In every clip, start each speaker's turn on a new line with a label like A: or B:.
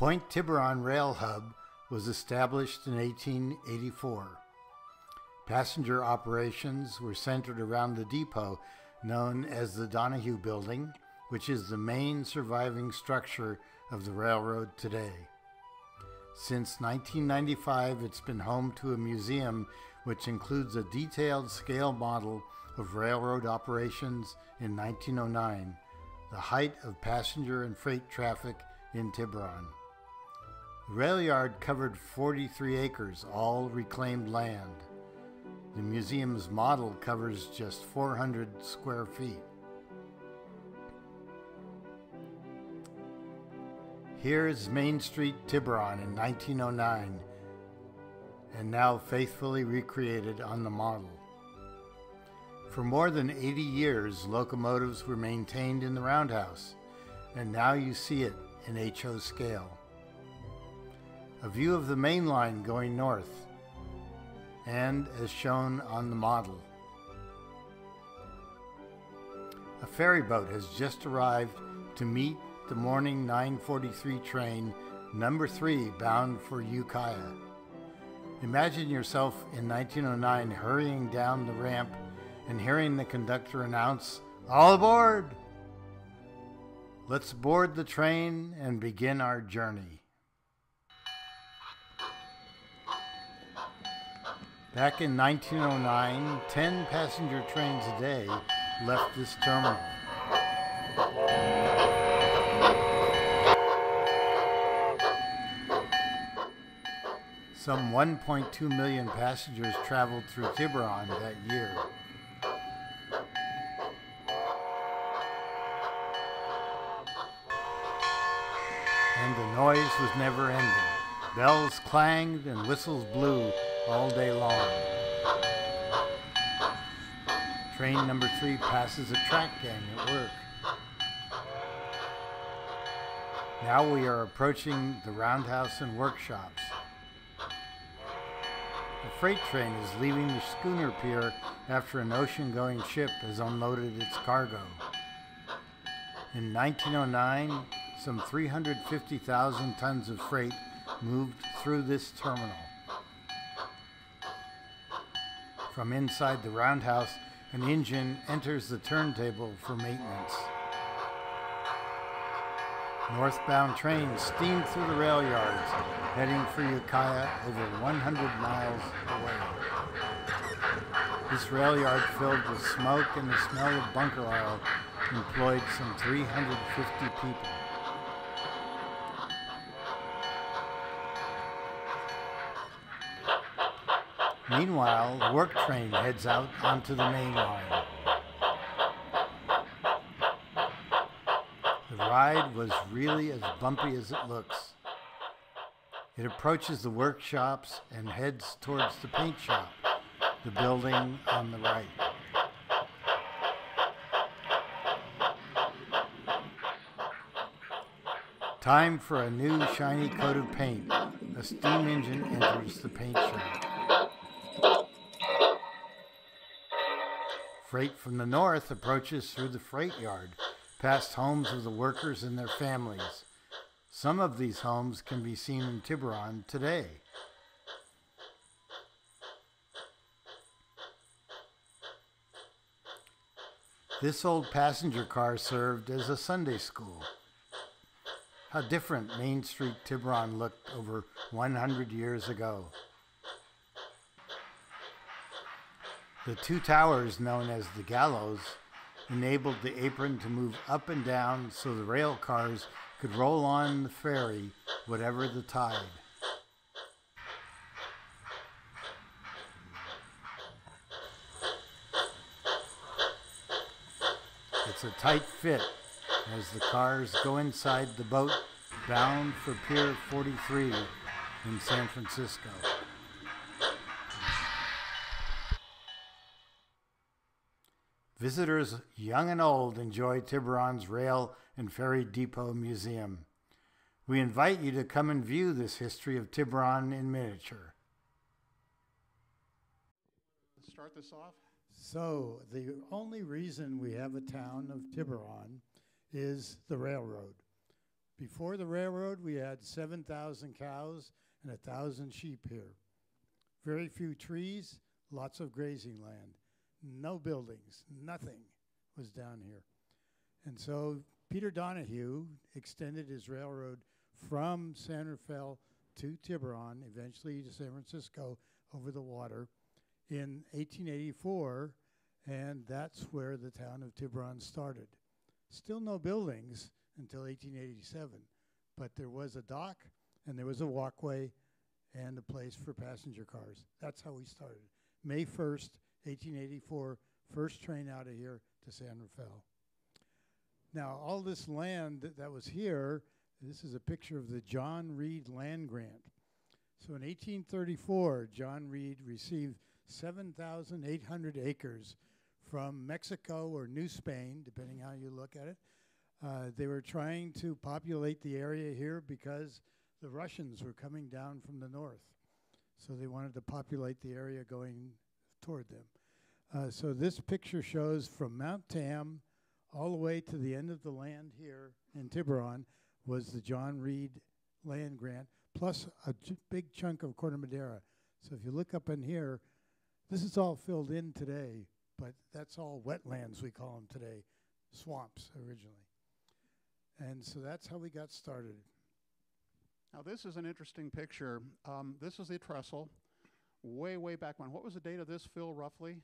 A: Point Tiburon Rail Hub was established in 1884. Passenger operations were centered around the depot known as the Donahue Building, which is the main surviving structure of the railroad today. Since 1995, it's been home to a museum which includes a detailed scale model of railroad operations in 1909, the height of passenger and freight traffic in Tiburon. Rail yard covered 43 acres, all reclaimed land. The museum's model covers just 400 square feet. Here is Main Street, Tiburon in 1909, and now faithfully recreated on the model. For more than 80 years, locomotives were maintained in the roundhouse, and now you see it in HO scale. A view of the main line going north, and as shown on the model. A ferry boat has just arrived to meet the morning 943 train number 3 bound for Ukiah. Imagine yourself in 1909 hurrying down the ramp and hearing the conductor announce, All aboard! Let's board the train and begin our journey. Back in 1909, 10 passenger trains a day left this terminal. Some 1.2 million passengers traveled through Tiburon that year. And the noise was never ending. Bells clanged and whistles blew all day long. Train number three passes a track gang at work. Now we are approaching the roundhouse and workshops. A freight train is leaving the schooner pier after an ocean going ship has unloaded its cargo. In 1909, some 350,000 tons of freight moved through this terminal. From inside the roundhouse, an engine enters the turntable for maintenance. Northbound trains steam through the rail yards, heading for Ukiah over 100 miles away. This rail yard filled with smoke and the smell of bunker oil employed some 350 people. Meanwhile, the work train heads out onto the main line. The ride was really as bumpy as it looks. It approaches the workshops and heads towards the paint shop, the building on the right. Time for a new shiny coat of paint. A steam engine enters the paint shop. Freight from the north approaches through the freight yard, past homes of the workers and their families. Some of these homes can be seen in Tiburon today. This old passenger car served as a Sunday school. How different Main Street Tiburon looked over 100 years ago. The two towers, known as the gallows, enabled the apron to move up and down so the rail cars could roll on the ferry whatever the tide. It's a tight fit as the cars go inside the boat bound for Pier 43 in San Francisco. Visitors young and old enjoy Tiburon's Rail and Ferry Depot Museum. We invite you to come and view this history of Tiburon in miniature.
B: Start this off?
A: So, the only reason we have a town of Tiburon is the railroad. Before the railroad, we had 7,000 cows and 1,000 sheep here. Very few trees, lots of grazing land. No buildings, nothing was down here. And so Peter Donahue extended his railroad from San Rafael to Tiburon, eventually to San Francisco over the water in 1884, and that's where the town of Tiburon started. Still no buildings until 1887, but there was a dock and there was a walkway and a place for passenger cars. That's how we started. May 1st, 1884, first train out of here to San Rafael. Now, all this land that, that was here, this is a picture of the John Reed land grant. So in 1834, John Reed received 7,800 acres from Mexico or New Spain, depending how you look at it. Uh, they were trying to populate the area here because the Russians were coming down from the north. So they wanted to populate the area going toward them. Uh, so this picture shows from Mount Tam all the way to the end of the land here in Tiburon was the John Reed land grant, plus a big chunk of Corte Madera. So if you look up in here, this is all filled in today, but that's all wetlands, we call them today, swamps originally. And so that's how we got started.
B: Now, this is an interesting picture. Um, this is the trestle, way, way back when. What was the date of this, Phil, roughly?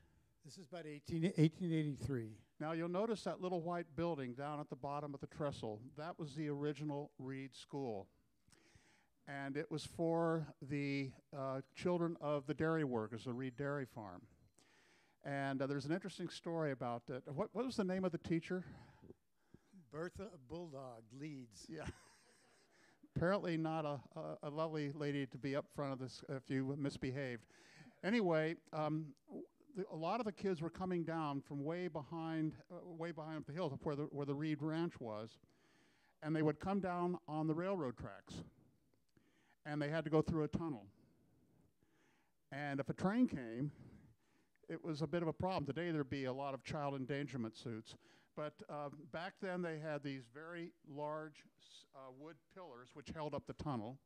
A: This is about 18, 1883.
B: Now, you'll notice that little white building down at the bottom of the trestle. That was the original Reed School. And it was for the uh, children of the dairy workers, the Reed Dairy Farm. And uh, there's an interesting story about it. What, what was the name of the teacher?
A: Bertha Bulldog Leeds.
B: Yeah. Apparently, not a, a, a, lovely lady to be up front of this if you misbehaved. Anyway, um, the, a lot of the kids were coming down from way behind, uh, way behind up the hills where the, where the Reed Ranch was, and they would come down on the railroad tracks, and they had to go through a tunnel. And if a train came, it was a bit of a problem. Today there'd be a lot of child endangerment suits. But uh, back then they had these very large uh, wood pillars which held up the tunnel.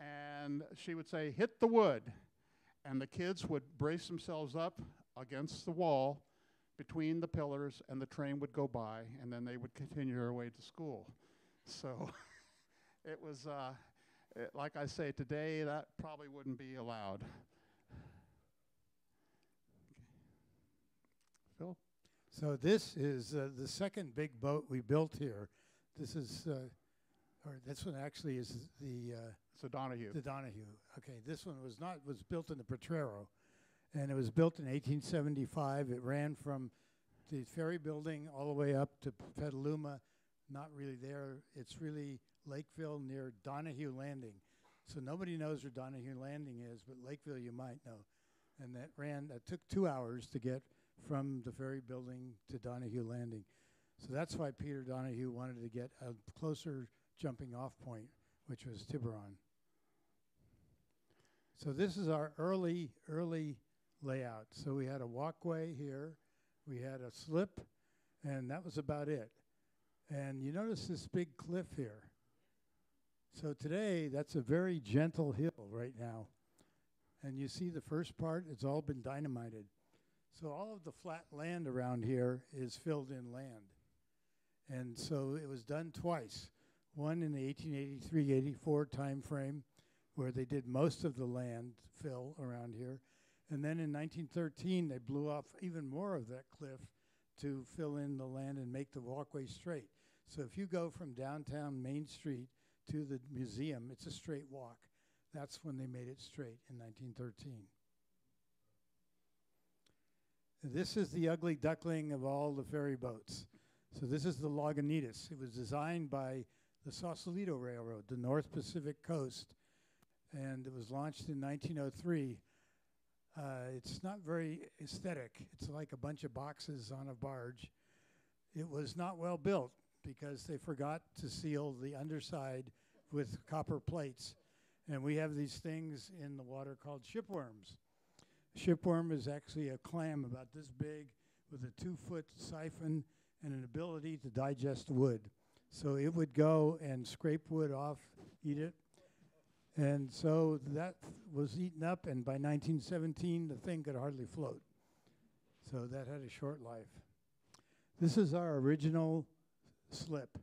B: And she would say, hit the wood and the kids would brace themselves up against the wall between the pillars, and the train would go by, and then they would continue their way to school. So it was, uh, it, like I say, today that probably wouldn't be allowed. Phil?
A: So this is uh, the second big boat we built here. This is, uh, or this one actually is the uh,
B: the Donahue.
A: The Donahue. Okay, this one was not was built in the Potrero, and it was built in 1875. It ran from the ferry building all the way up to Petaluma. Not really there. It's really Lakeville near Donahue Landing. So nobody knows where Donahue Landing is, but Lakeville you might know. And that ran. That took two hours to get from the ferry building to Donahue Landing. So that's why Peter Donahue wanted to get a closer jumping off point, which was Tiburon. So this is our early, early layout. So we had a walkway here, we had a slip, and that was about it. And you notice this big cliff here. So today, that's a very gentle hill right now. And you see the first part, it's all been dynamited. So all of the flat land around here is filled in land. And so it was done twice. One in the 1883-84 time frame, where they did most of the land fill around here. And then in 1913, they blew off even more of that cliff to fill in the land and make the walkway straight. So if you go from downtown Main Street to the museum, it's a straight walk. That's when they made it straight in 1913. This is the ugly duckling of all the ferry boats. So this is the Lagunitas. It was designed by the Sausalito Railroad, the North Pacific Coast, and it was launched in 1903. Uh, it's not very aesthetic. It's like a bunch of boxes on a barge. It was not well built because they forgot to seal the underside with copper plates. And we have these things in the water called shipworms. Shipworm is actually a clam about this big with a two foot siphon and an ability to digest wood. So it would go and scrape wood off, eat it. And so that was eaten up, and by 1917, the thing could hardly float. So that had a short life. This is our original slip.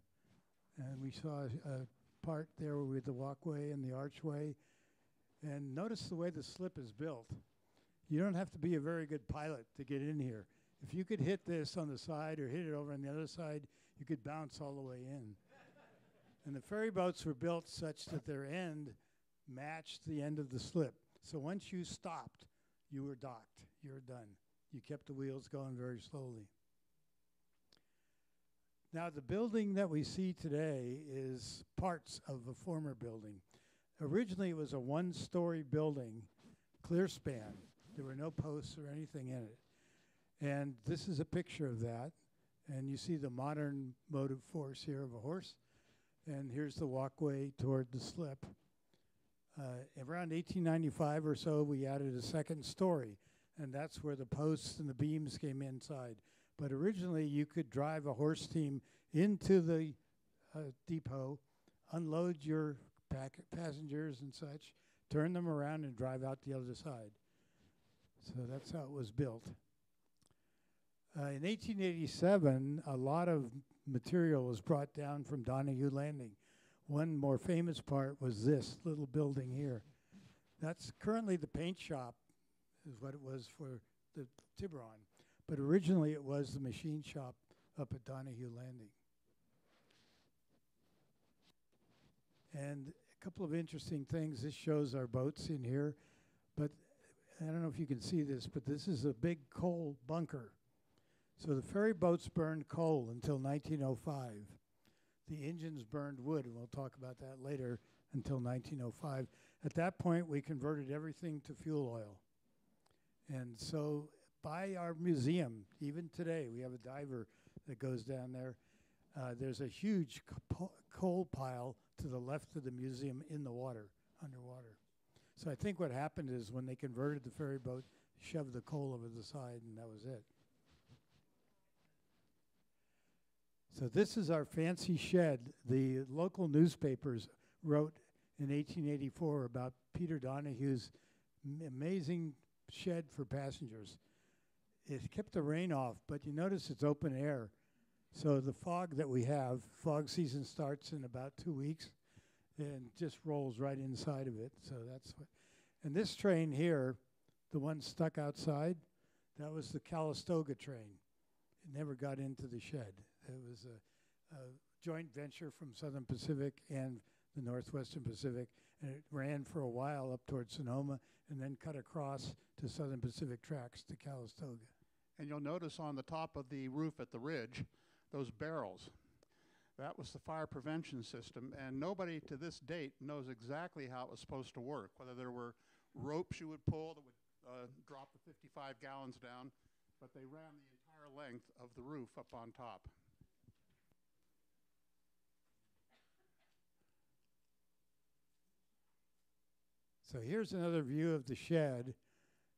A: And we saw a, part there with the walkway and the archway. And notice the way the slip is built. You don't have to be a very good pilot to get in here. If you could hit this on the side or hit it over on the other side, you could bounce all the way in. and the ferry boats were built such that their end matched the end of the slip. So once you stopped, you were docked. You were done. You kept the wheels going very slowly. Now, the building that we see today is parts of a former building. Originally, it was a one story building, clear span. There were no posts or anything in it. And this is a picture of that. And you see the modern motive force here of a horse. And here's the walkway toward the slip. Uh, around 1895 or so, we added a second story, and that's where the posts and the beams came inside. But originally, you could drive a horse team into the uh, depot, unload your pack- passengers and such, turn them around, and drive out the other side. So that's how it was built. Uh, in 1887, a lot of material was brought down from Donahue Landing. One more famous part was this little building here. That's currently the paint shop, is what it was for the Tiburon. But originally it was the machine shop up at Donahue Landing. And a couple of interesting things. This shows our boats in here, but I don't know if you can see this, but this is a big coal bunker. So the ferry boats burned coal until 1905. The engines burned wood, and we'll talk about that later, until 1905. At that point, we converted everything to fuel oil. And so by our museum, even today, we have a diver that goes down there. Uh, there's a huge coal pile to the left of the museum in the water, underwater. So I think what happened is when they converted the ferry boat, shoved the coal over the side, and that was it. So this is our fancy shed. The local newspapers wrote in 1884 about Peter Donahue's amazing shed for passengers. It kept the rain off, but you notice it's open air. So the fog that we have, fog season starts in about two weeks and just rolls right inside of it. So that's what. And this train here, the one stuck outside, that was the Calistoga train. It never got into the shed. It was a, a joint venture from Southern Pacific and the Northwestern Pacific, and it ran for a while up towards Sonoma and then cut across to Southern Pacific tracks to Calistoga.
B: And you'll notice on the top of the roof at the ridge, those barrels. That was the fire prevention system, and nobody to this date knows exactly how it was supposed to work, whether there were ropes you would pull that would uh, drop the 55 gallons down, but they ran the entire length of the roof up on top.
A: So here's another view of the shed,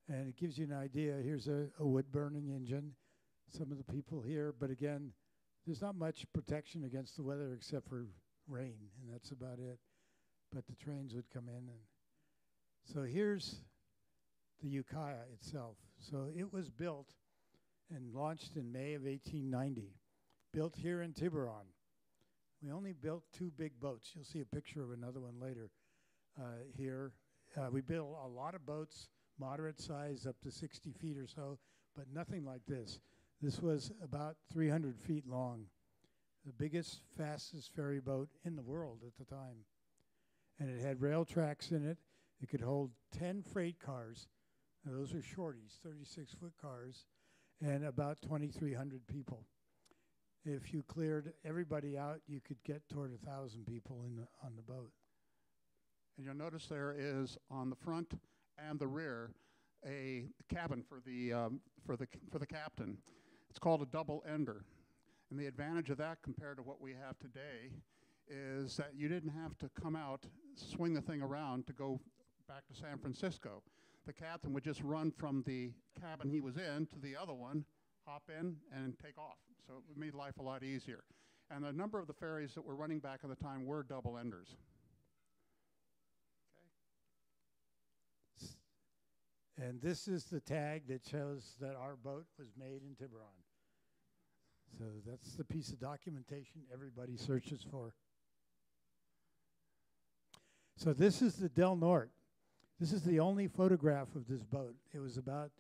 A: and it gives you an idea. Here's a, a wood burning engine, some of the people here, but again, there's not much protection against the weather except for rain, and that's about it. But the trains would come in, and so here's the Ukiah itself. So it was built and launched in May of 1890, built here in Tiburon. We only built two big boats. You'll see a picture of another one later uh, here uh, we built a lot of boats, moderate size, up to 60 feet or so, but nothing like this. This was about 300 feet long, the biggest, fastest ferry boat in the world at the time. And it had rail tracks in it. It could hold 10 freight cars. Now, those are shorties, 36 foot cars, and about 2,300 people. If you cleared everybody out, you could get toward a thousand people in the, on the boat.
B: And you'll notice there is on the front and the rear a cabin for the, um, for the, for the captain. It's called a double ender. And the advantage of that compared to what we have today is that you didn't have to come out, swing the thing around to go back to San Francisco. The captain would just run from the cabin he was in to the other one, hop in, and take off. So it made life a lot easier. And a number of the ferries that were running back at the time were double enders.
A: And this is the tag that shows that our boat was made in Tiburon. So that's the piece of documentation everybody searches for. So this is the Del Norte. This is the only photograph of this boat. It was about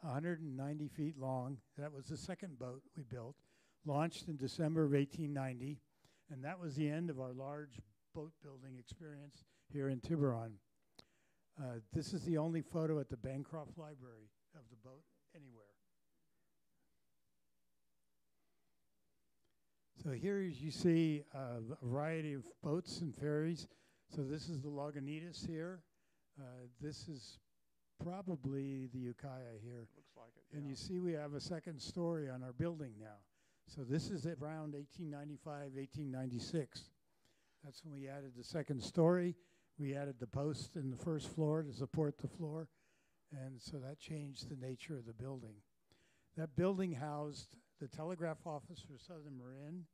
A: 190 feet long. That was the second boat we built, launched in December of 1890, and that was the end of our large boat building experience here in Tiburon. Uh, this is the only photo at the Bancroft Library of the boat anywhere. So here you see uh, a variety of boats and ferries. So this is the Lagunitas here. Uh, this is probably the Ukiah here.
B: Looks like it.
A: And
B: yeah.
A: you see we have a second story on our building now. So this is around 1895, 1896. That's when we added the second story. We added the post in the first floor to support the floor. And so that changed the nature of the building. That building housed the telegraph office for Southern Marin.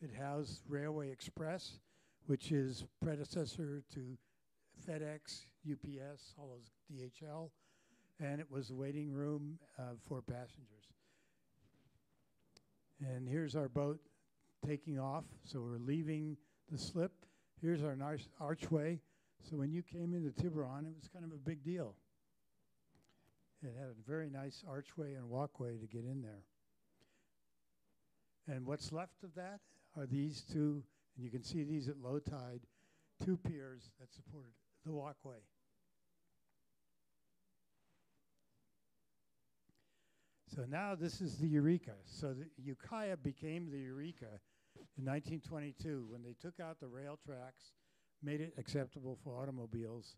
A: It housed Railway Express, which is predecessor to FedEx, UPS, all those DHL, and it was a waiting room uh, for passengers. And here's our boat taking off. So we're leaving the slip. Here's our nice archway. So when you came into Tiburon, it was kind of a big deal. It had a very nice archway and walkway to get in there. And what's left of that are these two, and you can see these at low tide, two piers that supported the walkway. So now this is the Eureka. So the Ukiah became the Eureka in 1922 when they took out the rail tracks, made it acceptable for automobiles,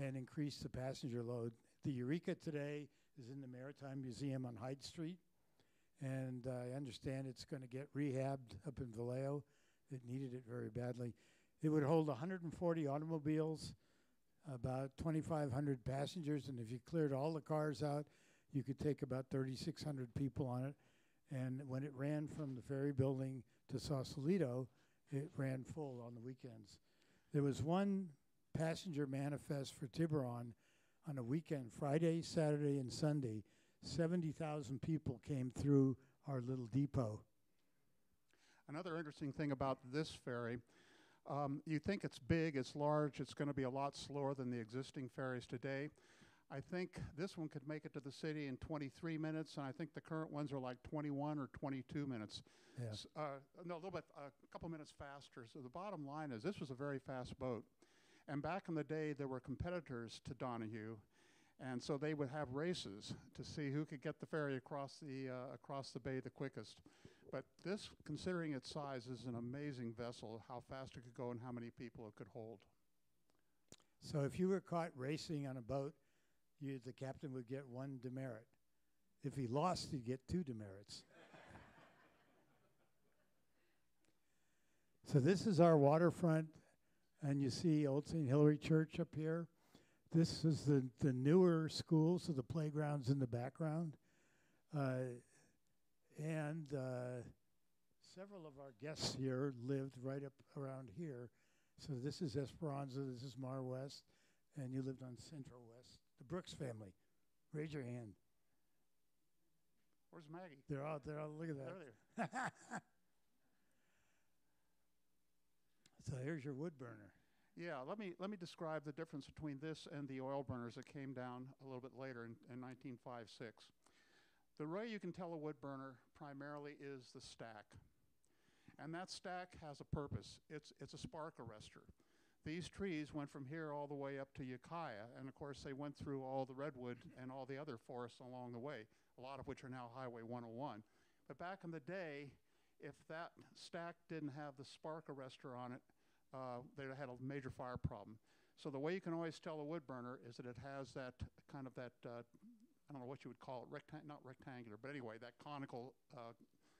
A: and increased the passenger load. The Eureka today is in the Maritime Museum on Hyde Street, and uh, I understand it's going to get rehabbed up in Vallejo. It needed it very badly. It would hold 140 automobiles, about 2,500 passengers, and if you cleared all the cars out, you could take about 3,600 people on it. And when it ran from the ferry building to Sausalito, it ran full on the weekends. There was one passenger manifest for Tiburon on a weekend, Friday, Saturday, and Sunday. 70,000 people came through our little depot.
B: Another interesting thing about this ferry, um, you think it's big, it's large, it's going to be a lot slower than the existing ferries today. I think this one could make it to the city in 23 minutes, and I think the current ones are like 21 or 22 minutes.
A: Yeah.
B: Uh, no, a little bit, a couple minutes faster. So the bottom line is this was a very fast boat. And back in the day, there were competitors to Donahue, and so they would have races to see who could get the ferry across the uh, across the bay the quickest. But this, considering its size, is an amazing vessel. How fast it could go and how many people it could hold.
A: So if you were caught racing on a boat, you, the captain would get one demerit. If he lost, he'd get two demerits. so this is our waterfront, and you see Old St. Hilary Church up here. This is the, the newer school, so the playground's in the background. Uh, and uh, several of our guests here lived right up around here. So this is Esperanza, this is Mar West, and you lived on Centro West. The Brooks family. Raise your hand.
B: Where's Maggie?
A: They're out there. Oh, look at
B: There
A: that.
B: they are.
A: so here's your wood burner.
B: Yeah, let me let me describe the difference between this and the oil burners that came down a little bit later in, in 1905-6. The way you can tell a wood burner primarily is the stack. And that stack has a purpose. It's it's a spark arrestor. These trees went from here all the way up to Ukiah, and of course they went through all the redwood and all the other forests along the way, a lot of which are now Highway 101. But back in the day, if that stack didn't have the spark arrestor on it, uh, they had a major fire problem. So the way you can always tell a wood burner is that it has that kind of that uh, I don't know what you would call it, rectang- not rectangular, but anyway, that conical uh,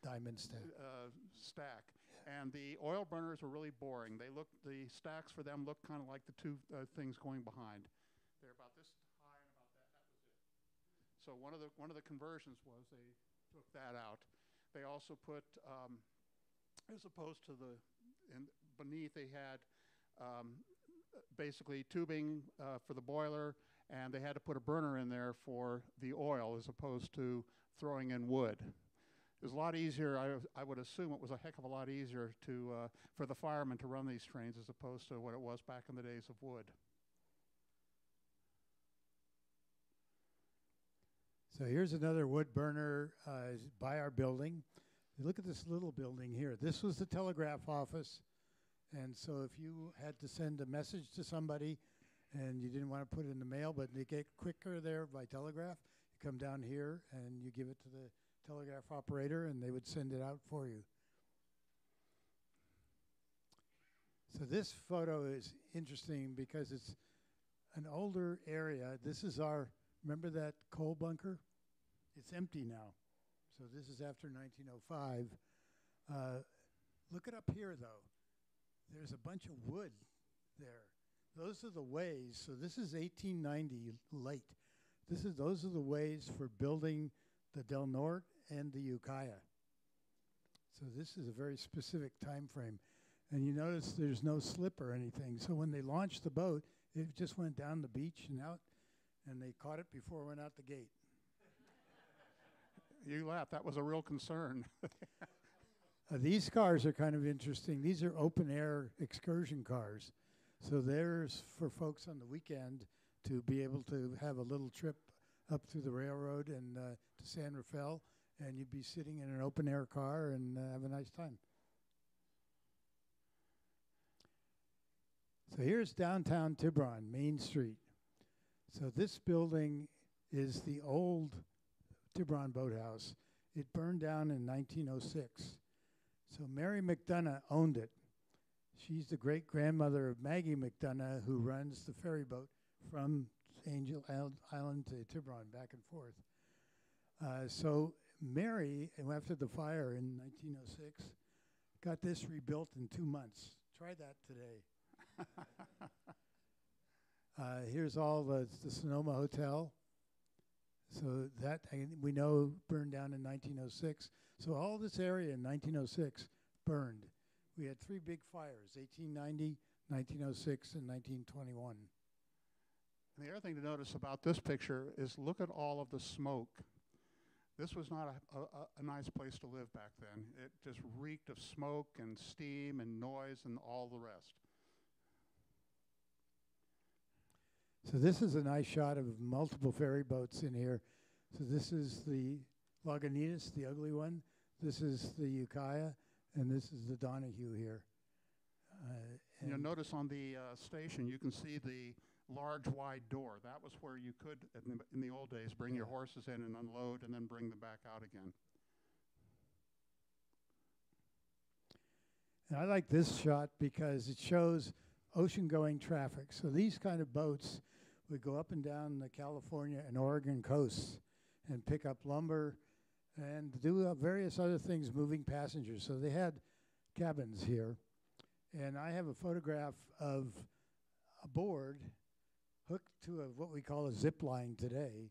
A: Diamond stack.
B: uh, stack. And the oil burners were really boring. They looked the stacks for them looked kind of like the two uh, things going behind. They're about this high and about that. That was it. So one of the one of the conversions was they took that out. They also put um, as opposed to the, beneath they had um, basically tubing uh, for the boiler, and they had to put a burner in there for the oil as opposed to throwing in wood. It was a lot easier, I, I would assume it was a heck of a lot easier to, uh, for the firemen to run these trains as opposed to what it was back in the days of wood.
A: So here's another wood burner uh, by our building. Look at this little building here. This was the telegraph office. And so if you had to send a message to somebody and you didn't want to put it in the mail, but they get quicker there by telegraph, you come down here and you give it to the telegraph operator and they would send it out for you. So this photo is interesting because it's an older area. This is our, remember that coal bunker? It's empty now. So this is after 1905. Uh, look it up here, though. There's a bunch of wood there. Those are the ways. So this is 1890 late. This is those are the ways for building the Del Norte and the Ukiah. So this is a very specific time frame. And you notice there's no slip or anything. So when they launched the boat, it just went down the beach and out, and they caught it before it went out the gate.
B: you laugh. That was a real concern.
A: uh, these cars are kind of interesting. These are open air excursion cars. So there's for folks on the weekend to be able to have a little trip up through the railroad and uh, to San Rafael, and you'd be sitting in an open air car and uh, have a nice time. So here's downtown Tiburon, Main Street. So this building is the old Tiburon Boathouse. It burned down in 1906. So Mary McDonough owned it. She's the great grandmother of Maggie McDonough, who runs the ferry boat from Angel Island to Tiburon, back and forth. Uh, so Mary, after the fire in 1906, got this rebuilt in two months. Try that today. uh, here's all the, the Sonoma Hotel. So that we know burned down in 1906. So all this area in 1906 burned. We had three big fires 1890, 1906, and 1921.
B: And the other thing to notice about this picture is look at all of the smoke. This was not a, a, a, nice place to live back then. It just reeked of smoke and steam and noise and all the rest.
A: So this is a nice shot of multiple ferry boats in here. So this is the Lagunitas, the ugly one. This is the Ukiah, and this is the Donahue here.
B: Uh, You'll notice on the uh, station, you can see the large wide door. That was where you could, in the, in the old days, bring your horses in and unload and then bring them back out again.
A: And I like this shot because it shows ocean going traffic. So these kind of boats would go up and down the California and Oregon coasts and pick up lumber and do uh, various other things moving passengers. So they had cabins here. And I have a photograph of a board hooked to a, what we call a zip line today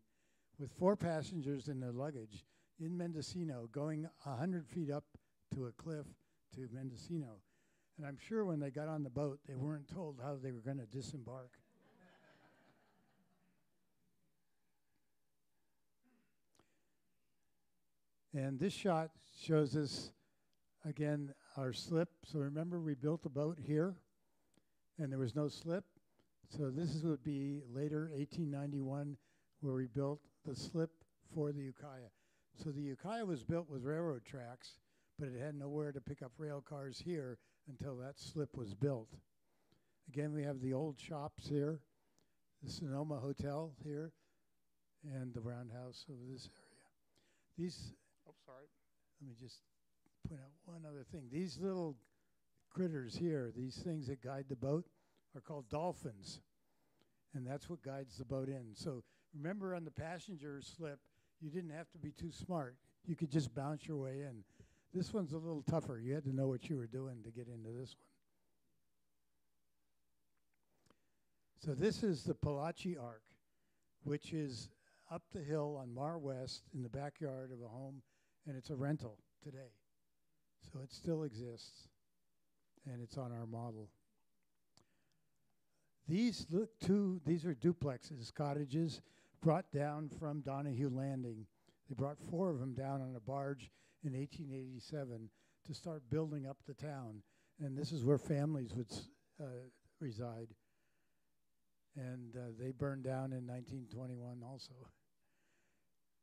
A: with four passengers in their luggage in Mendocino going 100 feet up to a cliff to Mendocino. And I'm sure when they got on the boat, they weren't told how they were going to disembark. And this shot shows us, again, our slip. So remember, we built a boat here, and there was no slip. So this would be later, 1891, where we built the slip for the Ukiah. So the Ukiah was built with railroad tracks, but it had nowhere to pick up rail cars here until that slip was built. Again, we have the old shops here, the Sonoma Hotel here, and the roundhouse over this area. These
B: Oh, sorry.
A: Let me just point out one other thing. These little critters here, these things that guide the boat, are called dolphins. And that's what guides the boat in. So remember on the passenger slip, you didn't have to be too smart. You could just bounce your way in. This one's a little tougher. You had to know what you were doing to get into this one. So this is the Palachi Ark, which is up the hill on Mar West in the backyard of a home and it's a rental today. So it still exists, and it's on our model. These look two. These are duplexes, cottages brought down from Donahue Landing. They brought four of them down on a barge in 1887 to start building up the town, and this is where families would uh, reside. And uh, they burned down in 1921 also.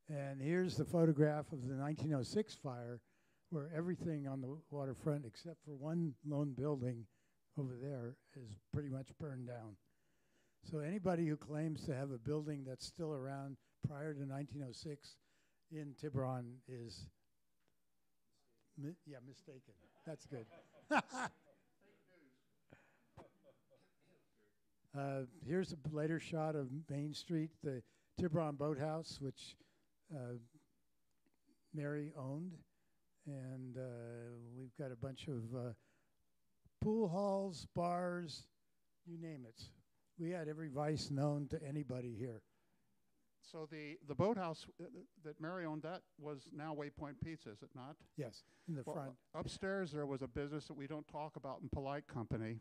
A: And here's the photograph of the 1906 fire, where everything on the waterfront, except for one lone building over there, is pretty much burned down. So anybody who claims to have a building that's still around prior to 1906 in Tiburon is, mi- yeah, mistaken. That's good. Uh, here's a later shot of Main Street, the Tiburon Boathouse, which uh, Mary owned, and uh, we've got a bunch of uh, pool halls, bars, you name it. We had every vice known to anybody here.
B: So the, the boathouse uh, that Mary owned, that was now Waypoint Pizza, is it not?
A: Yes, in the
B: Well,
A: front.
B: Upstairs, there was a business that we don't talk about in polite company.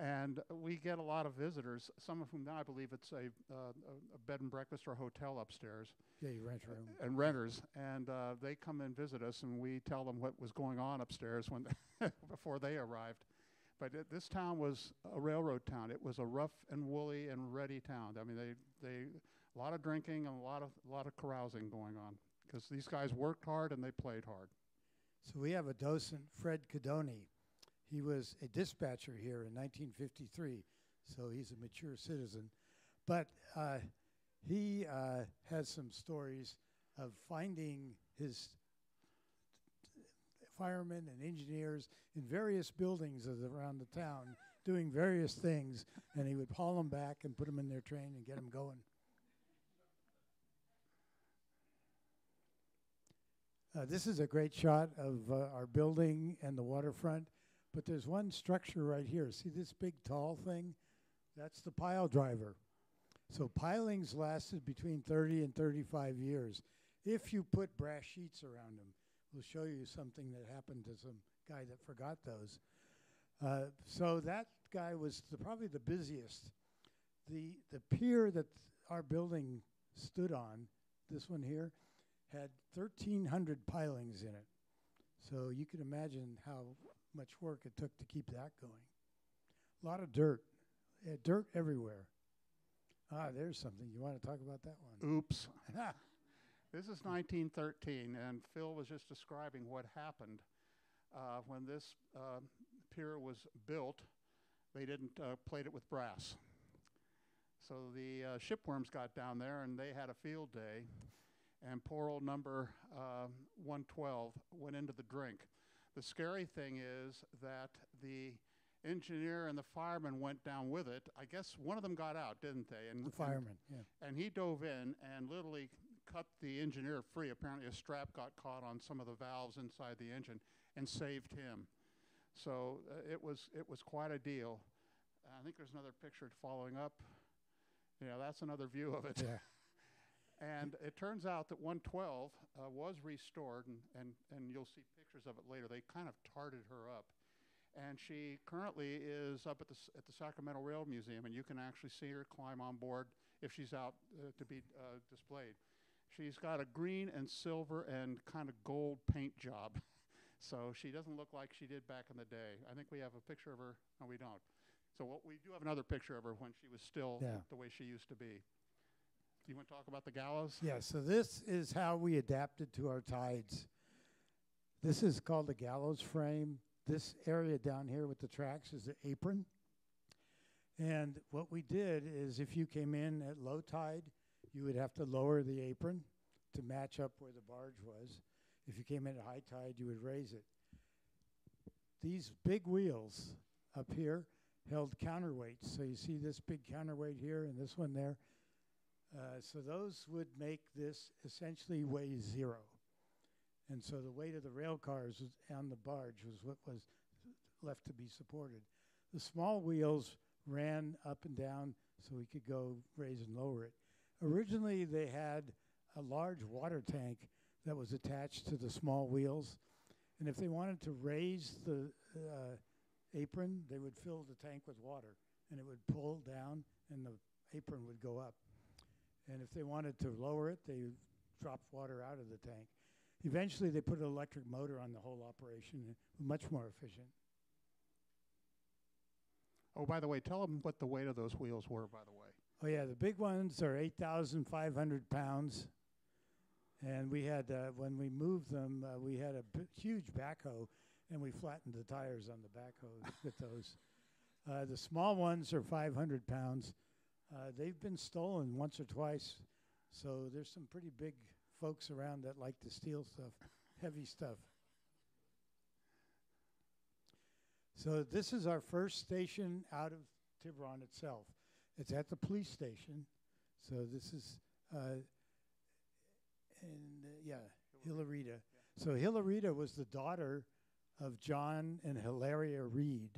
B: And we get a lot of visitors, some of whom now I believe it's a, uh, a, a bed and breakfast or hotel upstairs,
A: Yeah, you rent room.
B: and renters. And uh, they come and visit us, and we tell them what was going on upstairs when before they arrived. But it, this town was a railroad town. It was a rough and woolly and ready town. I mean, they, they a lot of drinking and a lot of a lot of carousing going on because these guys worked hard and they played hard.
A: So we have a docent, Fred Cadoni. He was a dispatcher here in 1953, so he's a mature citizen. But uh, he uh, has some stories of finding his firemen and engineers in various buildings around the town doing various things, and he would haul them back and put them in their train and get them going. Uh, this is a great shot of uh, our building and the waterfront, but there's one structure right here. See this big tall thing? That's the pile driver. So pilings lasted between 30 and 35 years. If you put brass sheets around them, we'll show you something that happened to some guy that forgot those. Uh, so that guy was the, probably the busiest. The the pier that our building stood on, this one here, had 1,300 pilings in it. So you can imagine how much work it took to keep that going. A lot of dirt, yeah, dirt everywhere. Ah, there's something. You want to talk about that one?
B: Oops. This is 1913, and Phil was just describing what happened uh, when this uh, pier was built. They didn't uh, plate it with brass. So the uh, shipworms got down there, and they had a field day, and poor old number uh, 112 went into the drink. The scary thing is that the engineer and the fireman went down with it. I guess one of them got out, didn't they? And
A: the
B: and
A: fireman, yeah.
B: and he dove in and literally cut the engineer free. Apparently, a strap got caught on some of the valves inside the engine and saved him. So uh, it was it was quite a deal. I think there's another picture following up. Yeah, that's another view of it.
A: Yeah.
B: And it turns out that 112 uh, was restored, and, and, and you'll see pictures of it later. They kind of tarted her up. And she currently is up at the, at the Sacramento Rail Museum, and you can actually see her climb on board if she's out uh, to be uh, displayed. She's got a green and silver and kind of gold paint job. so she doesn't look like she did back in the day. I think we have a picture of her. No, we don't. So what, we do have another picture of her when she was still
A: Yeah.
B: the way she used to be. Do you want to talk about the gallows?
A: Yeah, so this is how we adapted to our tides. This is called the gallows frame. This area down here with the tracks is the apron. And what we did is if you came in at low tide, you would have to lower the apron to match up where the barge was. If you came in at high tide, you would raise it. These big wheels up here held counterweights. So you see this big counterweight here and this one there. Uh, so those would make this essentially weigh zero. And so the weight of the rail cars on the barge was what was left to be supported. The small wheels ran up and down so we could go raise and lower it. Originally, they had a large water tank that was attached to the small wheels. And if they wanted to raise the uh, apron, they would fill the tank with water, and it would pull down, and the apron would go up. And if they wanted to lower it, they dropped water out of the tank. Eventually, they put an electric motor on the whole operation, much more efficient.
B: Oh, by the way, tell them what the weight of those wheels were, by the way.
A: Oh yeah, the big ones are eight thousand five hundred pounds, and we had uh, when we moved them, uh, we had a b- huge backhoe, and we flattened the tires on the backhoe with those. Uh, the small ones are five hundred pounds. Uh, they've been stolen once or twice, so there's some pretty big folks around that like to steal stuff, heavy stuff. So this is our first station out of Tiburon itself. It's at the police station. So this is, uh, and uh, yeah, Hilarita. So Hilarita was the daughter of John and Hilaria Reed.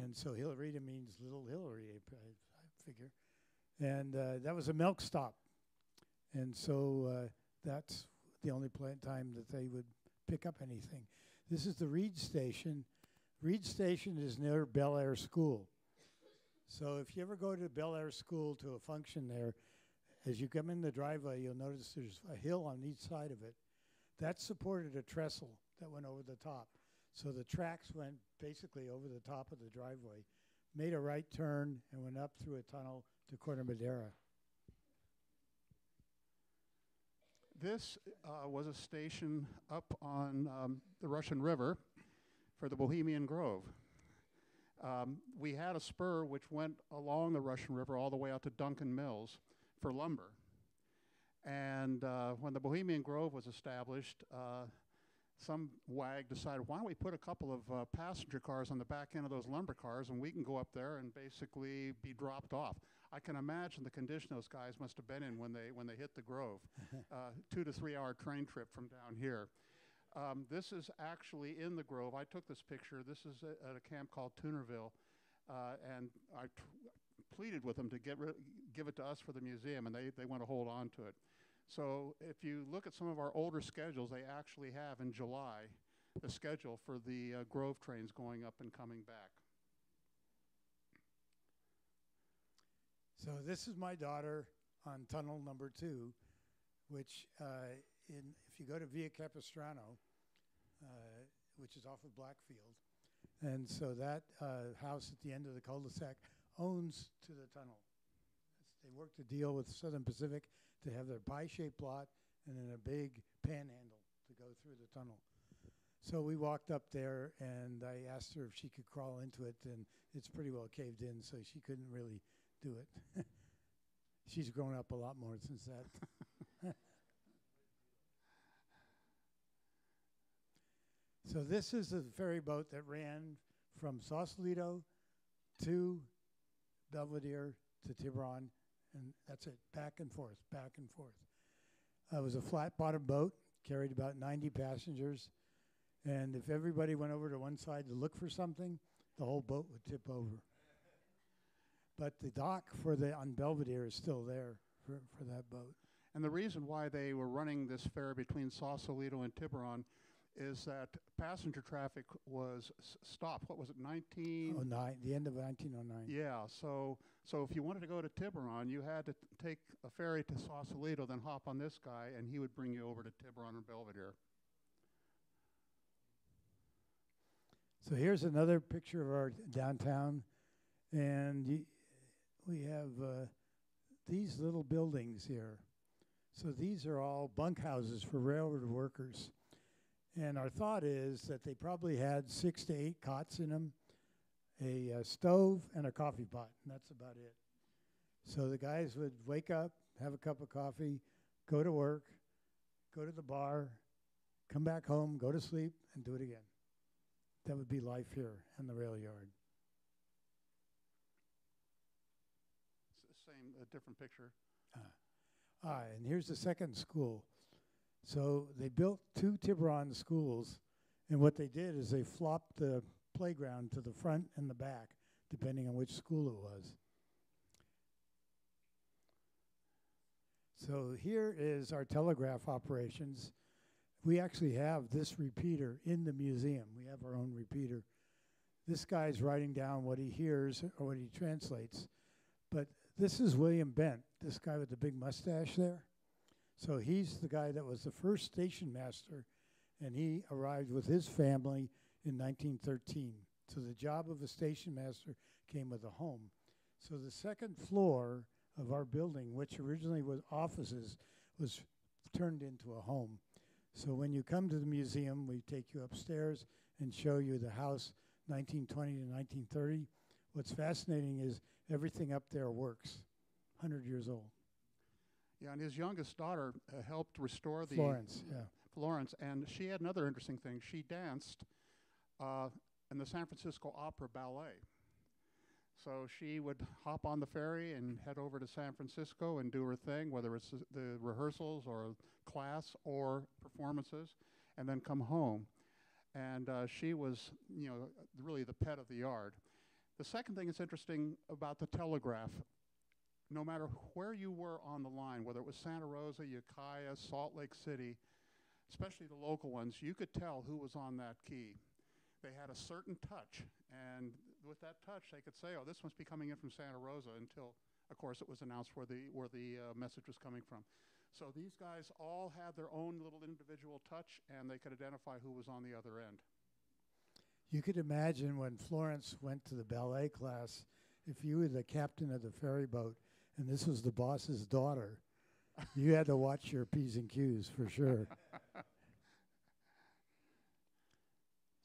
A: And so Hilarita means little Hillary, I, I figure. And uh, that was a milk stop. And so uh, that's the only time that they would pick up anything. This is the Reed station. Reed Station is near Bel Aire School. So if you ever go to Bel Aire School to a function there, as you come in the driveway, you'll notice there's a hill on each side of it. That supported a trestle that went over the top. So the tracks went basically over the top of the driveway, made a right turn, and went up through a tunnel to Corte Madera.
B: This uh, was a station up on um, the Russian River for the Bohemian Grove. Um, we had a spur which went along the Russian River all the way out to Duncan Mills for lumber. And uh, when the Bohemian Grove was established, uh, some wag decided, why don't we put a couple of uh, passenger cars on the back end of those lumber cars and we can go up there and basically be dropped off. I can imagine the condition those guys must have been in when they, when they hit the Grove. uh, two to three hour train trip from down here. Um, this is actually in the Grove. I took this picture. This is a, at a camp called Tunerville, uh, and I pleaded with them to get give it to us for the museum, and they, they want to hold on to it. So if you look at some of our older schedules, they actually have in July a schedule for the uh, Grove trains going up and coming back.
A: So this is my daughter on tunnel number two, which uh, in if you go to Via Capistrano, uh, which is off of Blackfield, and so that uh, house at the end of the cul-de-sac owns to the tunnel. They worked a deal with Southern Pacific to have their pie-shaped lot and then a big panhandle to go through the tunnel. So we walked up there, and I asked her if she could crawl into it, and it's pretty well caved in, so she couldn't really do it. She's grown up a lot more since that. so this is the ferry boat that ran from Sausalito to Belvedere to Tiburon, and that's it, back and forth, back and forth. Uh, it was a flat-bottom boat, carried about 90 passengers, and if everybody went over to one side to look for something, the whole boat would tip over. But the dock for the on Belvedere is still there for, for that boat.
B: And the reason why they were running this ferry between Sausalito and Tiburon is that passenger traffic was stopped. What was it, 19?
A: Oh nine, the end of 1909.
B: Yeah, so so if you wanted to go to Tiburon, you had to t- take a ferry to Sausalito, then hop on this guy, and he would bring you over to Tiburon or Belvedere.
A: So here's another picture of our downtown, and y- we have uh, these little buildings here. So these are all bunkhouses for railroad workers, and our thought is that they probably had six to eight cots in them, a uh, stove, and a coffee pot, and that's about it. So the guys would wake up, have a cup of coffee, go to work, go to the bar, come back home, go to sleep, and do it again. That would be life here in the rail yard.
B: S- same, a different picture.
A: Ah, and here's the second school. So they built two Tiburon schools, and what they did is they flopped the playground to the front and the back, depending on which school it was. So here is our telegraph operations. We actually have this repeater in the museum. We have our own repeater. This guy's writing down what he hears or what he translates. But this is William Bent, this guy with the big mustache there. So he's the guy that was the first station master, and he arrived with his family in 1913. So the job of a station master came with a home. So the second floor of our building, which originally was offices, was turned into a home. So when you come to the museum, we take you upstairs and show you the house 1920 to 1930. What's fascinating is everything up there works, 100 years old.
B: Yeah, and his youngest daughter uh, helped restore the
A: Florence, yeah.
B: Florence, and she had another interesting thing. She danced uh, in the San Francisco Opera Ballet. So she would hop on the ferry and head over to San Francisco and do her thing, whether it's the, the rehearsals or class or performances, and then come home. And uh, she was, you know, really the pet of the yard. The second thing that's interesting about the telegraph, no matter where you were on the line, whether it was Santa Rosa, Ukiah, Salt Lake City, especially the local ones, you could tell who was on that key. They had a certain touch, and with that touch, they could say, "Oh, this must be coming in from Santa Rosa." Until, of course, it was announced where the where the uh, message was coming from. So these guys all had their own little individual touch, and they could identify who was on the other end.
A: You could imagine when Florence went to the ballet class, if you were the captain of the ferry boat and this was the boss's daughter, you had to watch your P's and Q's for sure.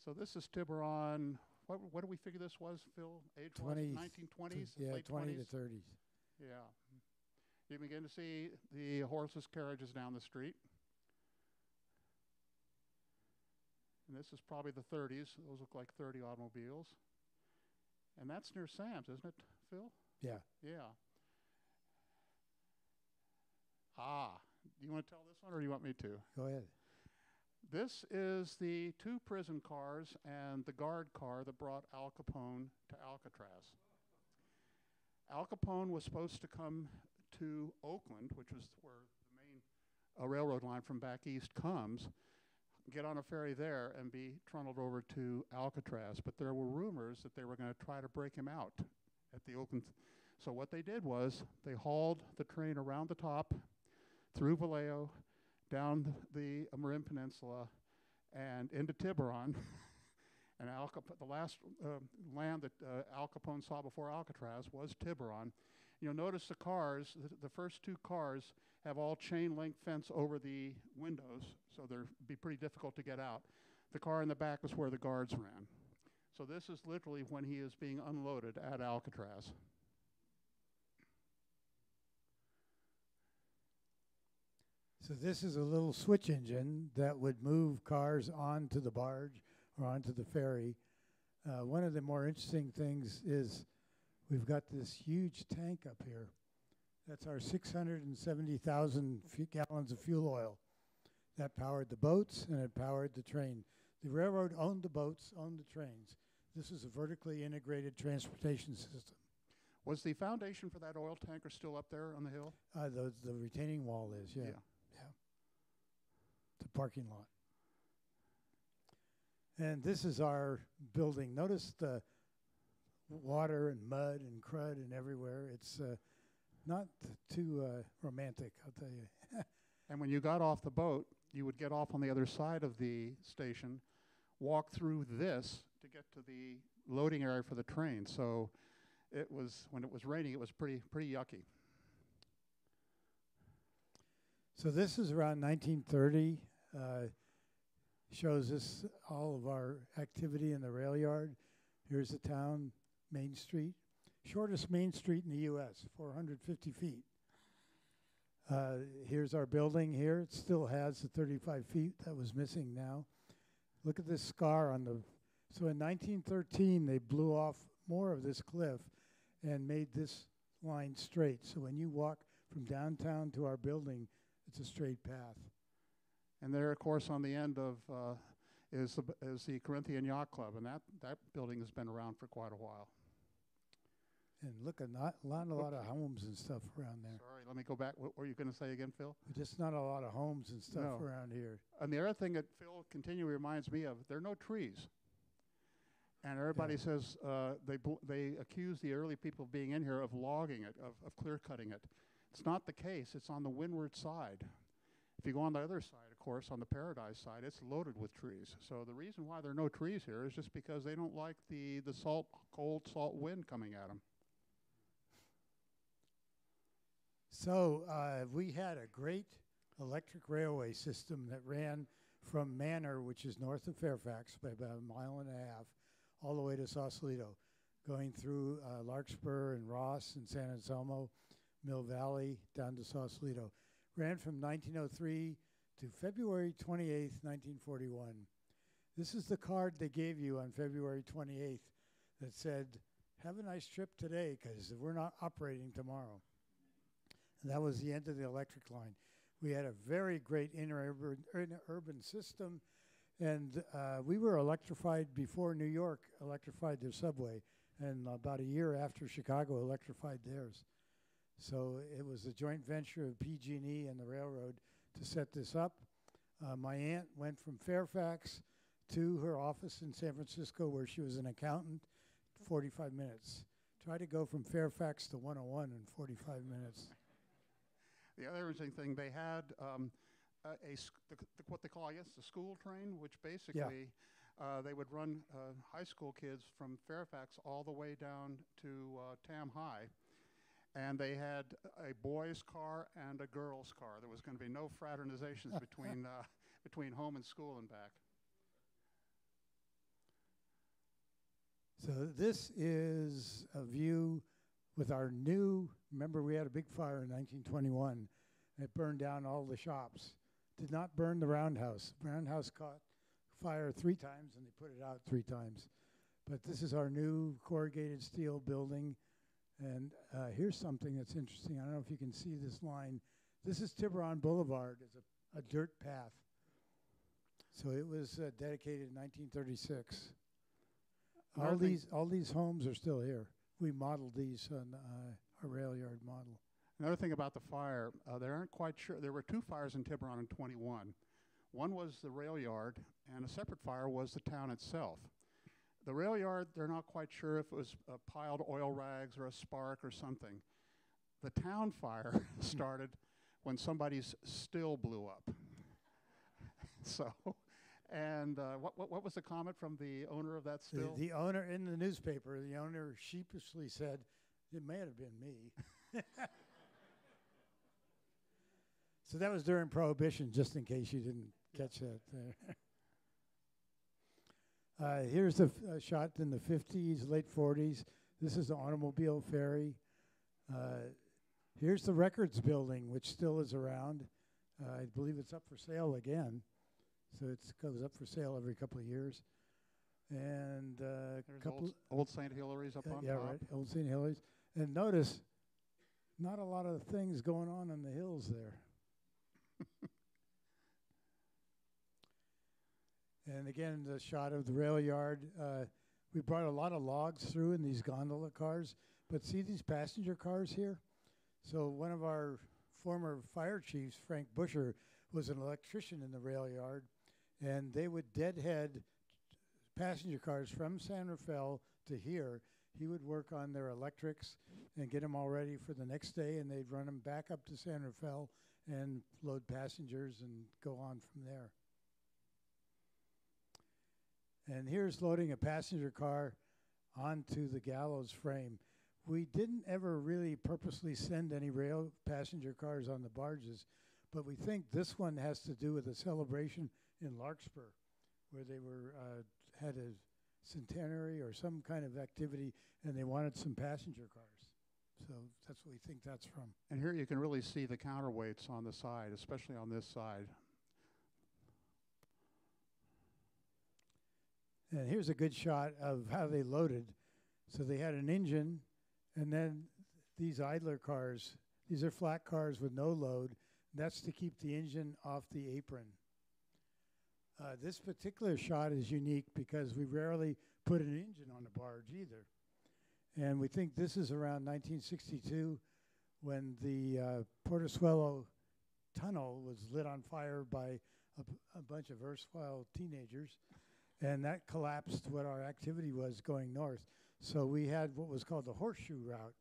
B: so this is Tiburon. What, what do we figure this was, Phil? Age
A: 20s,
B: 1920s,
A: yeah,
B: late
A: 20
B: 20s?
A: to 30s.
B: Yeah. You begin to see the horses' carriages down the street. And this is probably the 30s. Those look like 30 automobiles. And that's near Sam's, isn't it, Phil?
A: Yeah.
B: Yeah. Ah, do you want to tell this one or do you want me to?
A: Go ahead.
B: This is the two prison cars and the guard car that brought Al Capone to Alcatraz. Al Capone was supposed to come to Oakland, which was where the main uh, railroad line from back east comes, get on a ferry there and be trundled over to Alcatraz. But there were rumors that they were going to try to break him out at the Oakland. So what they did was they hauled the train around the top through Vallejo, down the Marin Peninsula, and into Tiburon. and Al Cap- the last uh, land that uh, Al Capone saw before Alcatraz was Tiburon. You'll notice the cars, th- the first two cars have all chain link fence over the windows, so they'd be pretty difficult to get out. The car in the back is where the guards ran. So this is literally when he is being unloaded at Alcatraz.
A: So this is a little switch engine that would move cars onto the barge or onto the ferry. Uh, one of the more interesting things is we've got this huge tank up here. That's our 670,000 fu- gallons of fuel oil. That powered the boats and it powered the train. The railroad owned the boats, owned the trains. This is a vertically integrated transportation system.
B: Was the foundation for that oil tanker still up there on the hill?
A: Uh, the, the retaining wall is, yeah. The parking lot. And this is our building. Notice the water and mud and crud and everywhere. It's uh, not too uh, romantic, I'll tell you.
B: And when you got off the boat, you would get off on the other side of the station, walk through this to get to the loading area for the train. So it was when it was raining, it was pretty pretty yucky.
A: So this is around 1930. Uh, shows us all of our activity in the rail yard. Here's the town, Main Street, shortest main street in the U.S., 450 feet. Uh, here's our building here. It still has the 35 feet that was missing now. Look at this scar on the. So in 1913, they blew off more of this cliff and made this line straight. So when you walk from downtown to our building, it's a straight path.
B: And there, of course, on the end of uh, is the, is the Corinthian Yacht Club, and that that building has been around for quite a while.
A: and look, a not, lot, a lot of homes and stuff around there.
B: Sorry, let me go back. What were you going to say again, Phil?
A: Just not a lot of homes and stuff
B: No.
A: around here.
B: And the other thing that Phil continually reminds me of, there are no trees. And everybody says uh, they bl- they accuse the early people of being in here of logging it, of, of clear cutting it. It's not the case. It's on the windward side. If you go on the other side, course, on the Paradise side, it's loaded with trees. So the reason why there are no trees here is just because they don't like the, the salt, cold, salt wind coming at them.
A: So uh, we had a great electric railway system that ran from Manor, which is north of Fairfax, by about a mile and a half, all the way to Sausalito, going through uh, Larkspur and Ross and San Anselmo, Mill Valley, down to Sausalito. Ran from 1903 to February 28th, 1941. This is the card they gave you on February 28th that said, Have a nice trip today because we're not operating tomorrow. And that was the end of the electric line. We had a very great interurban urban system, and uh, we were electrified before New York electrified their subway, and about a year after Chicago electrified theirs. So it was a joint venture of PG&E and the railroad to set this up. Uh, my aunt went from Fairfax to her office in San Francisco, where she was an accountant, 45 minutes. Try to go from Fairfax to 101 in 45 minutes.
B: The other interesting thing, they had um, a, the, the, what they call, I guess, the school train, which basically uh, they would run uh, high school kids from Fairfax all the way down to uh, Tam High. And they had a boys' car and a girls' car. There was going to be no fraternizations between, uh, between home and school and back.
A: So this is a view with our new. Remember, we had a big fire in 1921. And it burned down all the shops. Did not burn the roundhouse. Roundhouse caught fire three times, and they put it out three times. But this is our new corrugated steel building. And uh, here's something that's interesting. I don't know if you can see this line. This is Tiburon Boulevard. It's a, a dirt path. So it was uh, dedicated in 1936. All these all these homes are still here. We modeled these on uh, a rail yard model.
B: Another thing about the fire, uh, they aren't quite sure. There were two fires in Tiburon in 21. One was the rail yard, and a separate fire was the town itself. The rail yard, they're not quite sure if it was uh, piled oil rags or a spark or something. The town fire started when somebody's still blew up. so, and uh, what, what, what was the comment from the owner of that
A: The,
B: still?
A: the owner in the newspaper, the owner sheepishly said, "It may have been me." so that was during Prohibition, just in case you didn't catch that there. Uh, here's a f- a shot in the 50s, late 40s. This is the automobile ferry. Uh, here's the records building, which still is around. Uh, I believe it's up for sale again. So it goes up for sale every couple of years. And uh,
B: There's
A: couple,
B: old, old St. Hilary's up
A: uh,
B: on
A: yeah,
B: top.
A: right, Old St. Hilary's. And notice, not a lot of things going on in the hills there. and again, the shot of the rail yard. Uh, we brought a lot of logs through in these gondola cars, but see these passenger cars here? So one of our former fire chiefs, Frank Busher, was an electrician in the rail yard, and they would deadhead passenger cars from San Rafael to here. He would work on their electrics and get them all ready for the next day, and they'd run them back up to San Rafael and load passengers and go on from there. And here's loading a passenger car onto the gallows frame. We didn't ever really purposely send any rail passenger cars on the barges, but we think this one has to do with a celebration in Larkspur, where they were uh, had a centenary or some kind of activity, and they wanted some passenger cars. So that's what we think that's from.
B: And here you can really see the counterweights on the side, especially on this side.
A: And here's a good shot of how they loaded. So they had an engine, and then these idler cars. These are flat cars with no load. That's to keep the engine off the apron. Uh, this particular shot is unique because we rarely put an engine on a barge either. And we think this is around 1962 when the uh, Puerto Suello tunnel was lit on fire by a, a bunch of erstwhile teenagers. And that collapsed what our activity was going north. So we had what was called the horseshoe route.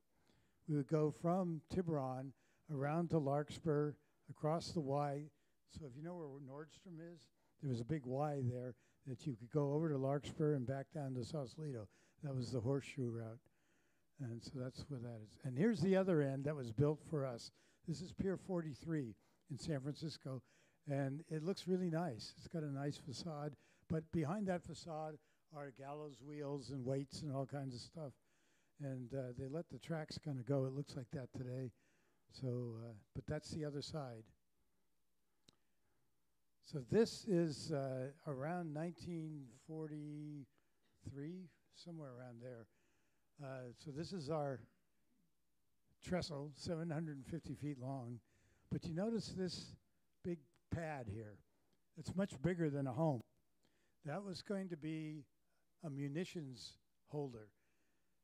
A: We would go from Tiburon around to Larkspur, across the Y. So if you know where Nordstrom is, there was a big Y there that you could go over to Larkspur and back down to Sausalito. That was the horseshoe route. And so that's where that is. And here's the other end that was built for us. This is Pier 43 in San Francisco. And it looks really nice. It's got a nice facade. But behind that facade are gallows wheels and weights and all kinds of stuff. And uh, they let the tracks kind of go. It looks like that today. So, uh, but that's the other side. So this is uh, around 1943, somewhere around there. Uh, so this is our trestle, 750 feet long. But you notice this big pad here. It's much bigger than a home. That was going to be a munitions holder.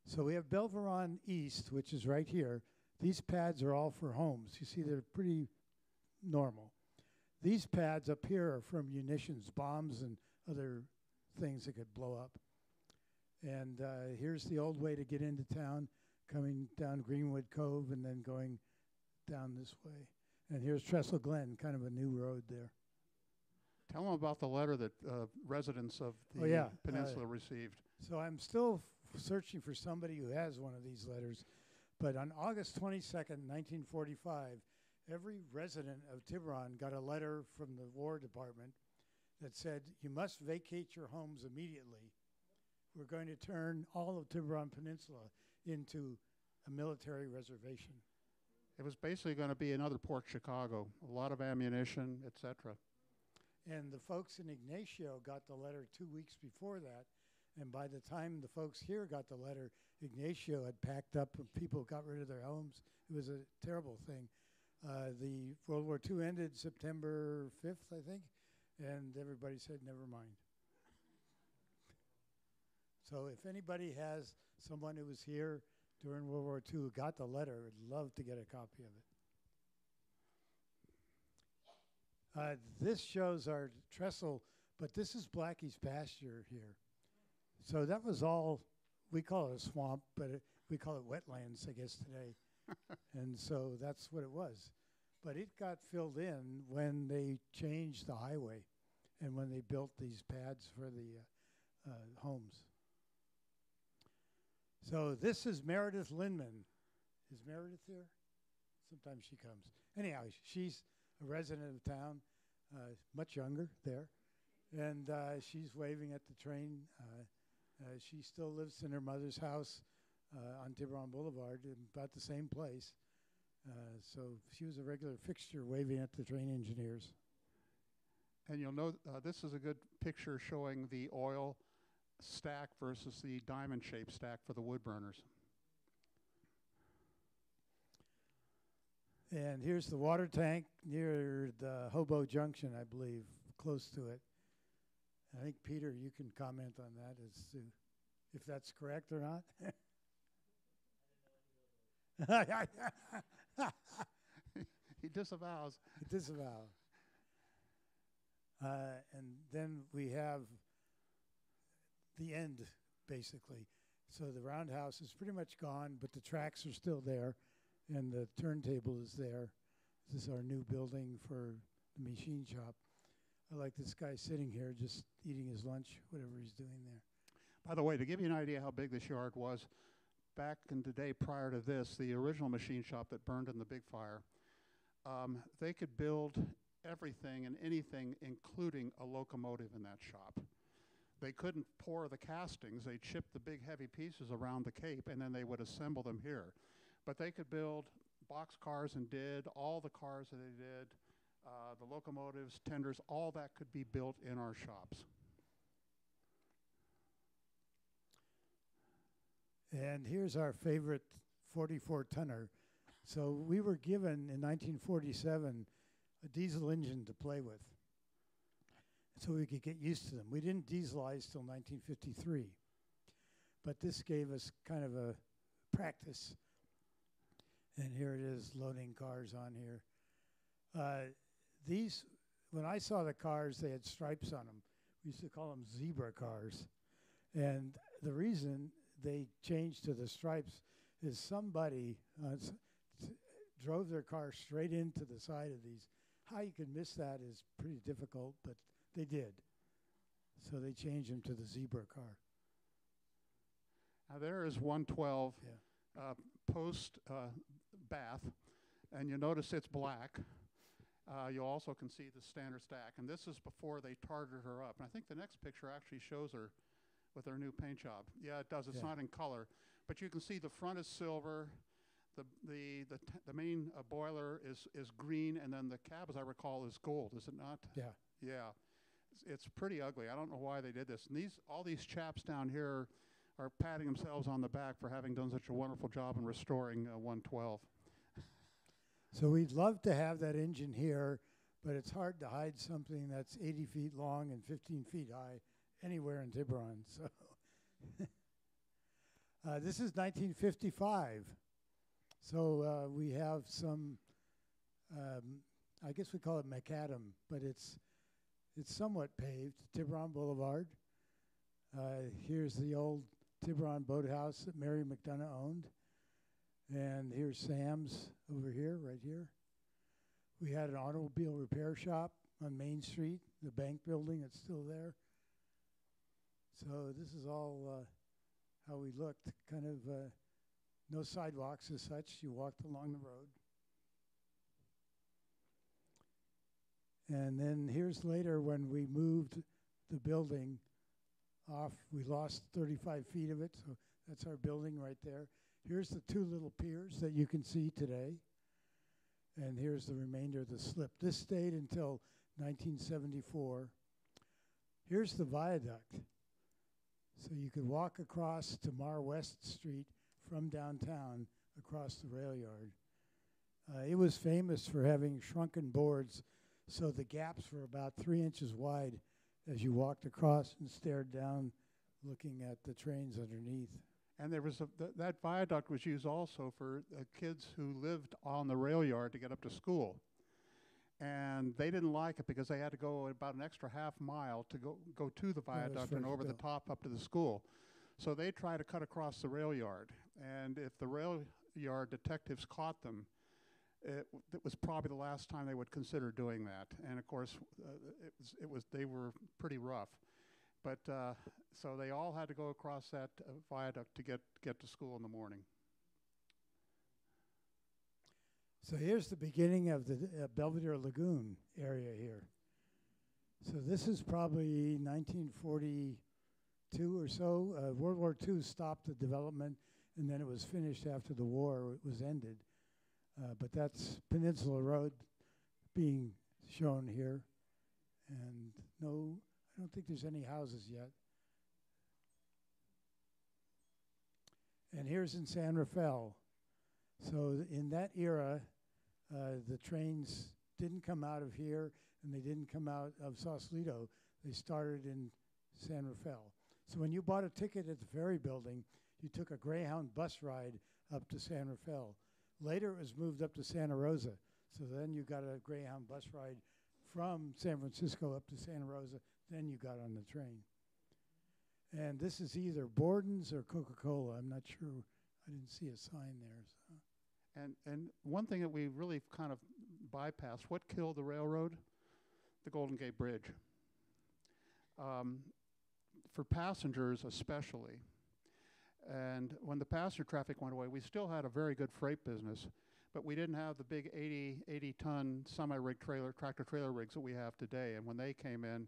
A: So we have Belveron East, which is right here. These pads are all for homes. You see, they're pretty normal. These pads up here are for munitions, bombs, and other things that could blow up. And uh, here's the old way to get into town, coming down Greenwood Cove and then going down this way. And here's Trestle Glen, kind of a new road there.
B: Tell them about the letter that uh, residents of the
A: Oh, yeah,
B: peninsula received.
A: So I'm still f- searching for somebody who has one of these letters. But on August 22nd, 1945, every resident of Tiburon got a letter from the War Department that said, You must vacate your homes immediately. We're going to turn all of Tiburon Peninsula into a military reservation.
B: It was basically going to be another Port Chicago, a lot of ammunition, etc.
A: And the folks in Ignacio got the letter two weeks before that. And by the time the folks here got the letter, Ignacio had packed up and people got rid of their homes. It was a terrible thing. Uh, the World War II ended September 5th, I think, and everybody said, never mind. So if anybody has someone who was here during World War II who got the letter, I'd love to get a copy of it. Uh, this shows our trestle, but this is Blackie's pasture here. So that was all, we call it a swamp, but it, we call it wetlands, I guess, today. and so that's what it was. But it got filled in when they changed the highway and when they built these pads for the uh, uh, homes. So this is Meredith Lindman. Is Meredith here? Sometimes she comes. Anyhow, she's resident of town, uh, much younger there, and uh, she's waving at the train. Uh, uh, she still lives in her mother's house uh, on Tiburon Boulevard, in about the same place. So she was a regular fixture waving at the train engineers.
B: And you'll know this is a good picture showing the oil stack versus the diamond shaped stack for the wood burners.
A: And here's the water tank near the Hobo Junction, I believe, close to it. I think Peter, you can comment on that as to if that's correct or not.
B: he disavows.
A: Disavow. Uh, and then we have the end, basically. So the roundhouse is pretty much gone, but the tracks are still there, and the turntable is there. This is our new building for the machine shop. I like this guy sitting here just eating his lunch, whatever he's doing there.
B: By the way, to give you an idea how big this yard was, back in the day prior to this, the original machine shop that burned in the big fire, um, they could build everything and anything, including a locomotive in that shop. They couldn't pour the castings. They chipped the big heavy pieces around the Cape and then they would assemble them here. But they could build box cars and did, all the cars that they did, uh, the locomotives, tenders, all that could be built in our shops.
A: And here's our favorite 44 tonner. So we were given in 1947 a diesel engine to play with so we could get used to them. We didn't dieselize till 1953. But this gave us kind of a practice. And here it is loading cars on here. Uh, these, when I saw the cars, they had stripes on them. We used to call them zebra cars. And the reason they changed to the stripes is somebody uh, drove their car straight into the side of these. How you can miss that is pretty difficult, but they did. So they changed them to the zebra car.
B: Now there is 112
A: Yeah.
B: uh, post uh, bath, and you notice it's black. Uh, you also can see the standard stack, and this is before they tarted her up. And I think the next picture actually shows her with her new paint job. Yeah, it does. It's
A: Yeah.
B: not in color, but you can see the front is silver. The the the, t- the main uh, boiler is is green, and then the cab, as I recall, is gold. Is it not?
A: Yeah.
B: Yeah, it's, it's pretty ugly. I don't know why they did this. And these all these chaps down here are patting themselves on the back for having done such a wonderful job in restoring uh, 112.
A: So we'd love to have that engine here, but it's hard to hide something that's 80 feet long and 15 feet high anywhere in Tiburon. So uh, this is 1955. So uh, we have some, um, I guess we call it macadam, but it's it's somewhat paved. Tiburon Boulevard. Uh, here's the old Tiburon boathouse that Mary McDonough owned. And here's Sam's over here, right here. We had an automobile repair shop on Main Street, the bank building that's still there. So this is all uh, how we looked. Kind of uh, no sidewalks as such. You walked along the road. And then here's later when we moved the building off. We lost 35 feet of it, so that's our building right there. Here's the two little piers that you can see today. And here's the remainder of the slip. This stayed until 1974. Here's the viaduct. So you could walk across to Mar West Street from downtown across the rail yard. Uh, it was famous for having shrunken boards, so the gaps were about three inches wide as you walked across and stared down, looking at the trains underneath.
B: And there was a, th- that viaduct was used also for uh, kids who lived on the rail yard to get up to school. And they didn't like it because they had to go about an extra half mile to go, go to the viaduct and over the top up to the school. So they tried to cut across the rail yard. And if the rail yard detectives caught them, it, w- it was probably the last time they would consider doing that. And of course, uh, it was, it was they were pretty rough. But uh, so they all had to go across that uh, viaduct to get get to school in the morning.
A: So here's the beginning of the uh, Belvedere Lagoon area here. So this is probably 1942 or so. Uh, World War II stopped the development, and then it was finished after the war was ended. Uh, but that's Peninsula Road being shown here, and no, I don't think there's any houses yet. And here's in San Rafael. So in that era, uh, the trains didn't come out of here and they didn't come out of Sausalito. They started in San Rafael. So when you bought a ticket at the ferry building, you took a Greyhound bus ride up to San Rafael. Later, it was moved up to Santa Rosa. So then you got a Greyhound bus ride from San Francisco up to Santa Rosa. Then you got on the train. And this is either Borden's or Coca-Cola. I'm not sure. I didn't see a sign there. So.
B: And and one thing that we really kind of bypassed, what killed the railroad? The Golden Gate Bridge. Um, for passengers especially. And when the passenger traffic went away, we still had a very good freight business, but we didn't have the big 80, 80 ton semi rig trailer, tractor trailer rigs that we have today. And when they came in,